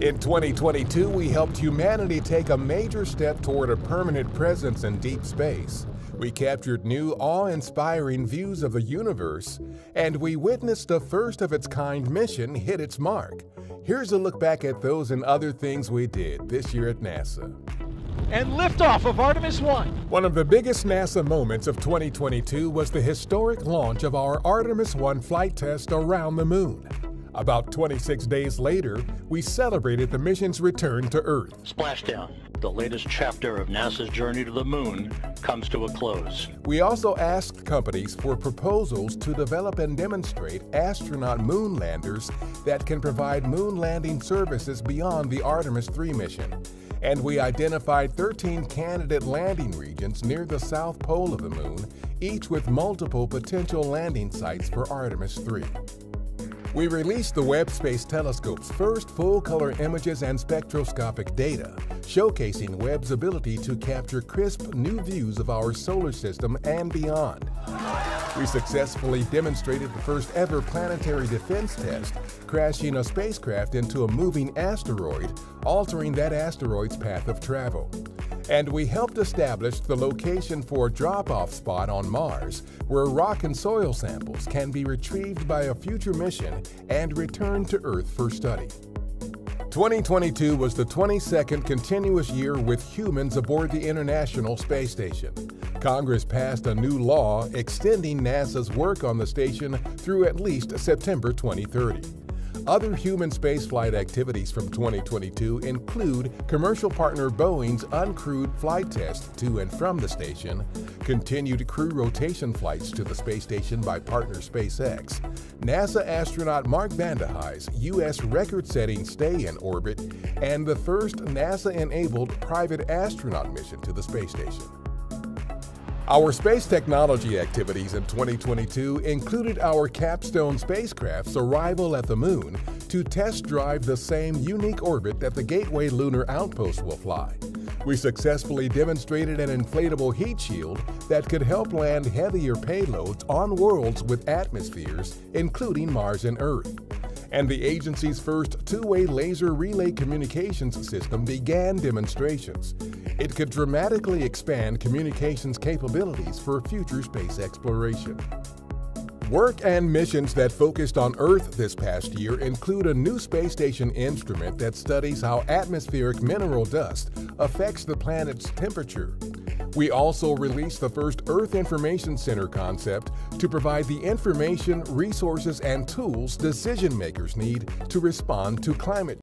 In 2022, we helped humanity take a major step toward a permanent presence in deep space. We captured new, awe inspiring views of the universe, and we witnessed the first of its kind mission hit its mark. Here's a look back at those and other things we did this year at NASA. And liftoff of Artemis 1. One of the biggest NASA moments of 2022 was the historic launch of our Artemis 1 flight test around the moon. About 26 days later, we celebrated the mission's return to Earth. Splashdown, the latest chapter of NASA's journey to the moon, comes to a close. We also asked companies for proposals to develop and demonstrate astronaut moon landers that can provide moon landing services beyond the Artemis 3 mission. And we identified 13 candidate landing regions near the south pole of the moon, each with multiple potential landing sites for Artemis 3. We released the Webb Space Telescope's first full-color images and spectroscopic data, showcasing Webb's ability to capture crisp new views of our solar system and beyond. We successfully demonstrated the first ever planetary defense test, crashing a spacecraft into a moving asteroid, altering that asteroid's path of travel and we helped establish the location for a drop-off spot on Mars where rock and soil samples can be retrieved by a future mission and returned to Earth for study. 2022 was the 22nd continuous year with humans aboard the International Space Station. Congress passed a new law extending NASA's work on the station through at least September 2030. Other human spaceflight activities from 2022 include commercial partner Boeing's uncrewed flight test to and from the station, continued crew rotation flights to the space station by partner SpaceX, NASA astronaut Mark Vande Hei's U.S. record-setting stay in orbit, and the first NASA-enabled private astronaut mission to the space station. Our space technology activities in 2022 included our capstone spacecraft's arrival at the Moon to test drive the same unique orbit that the Gateway Lunar Outpost will fly. We successfully demonstrated an inflatable heat shield that could help land heavier payloads on worlds with atmospheres, including Mars and Earth and the agency's first two-way laser relay communications system began demonstrations. It could dramatically expand communications capabilities for future space exploration. Work and missions that focused on Earth this past year include a new space station instrument that studies how atmospheric mineral dust affects the planet's temperature we also released the first Earth Information Center concept to provide the information, resources, and tools decision makers need to respond to climate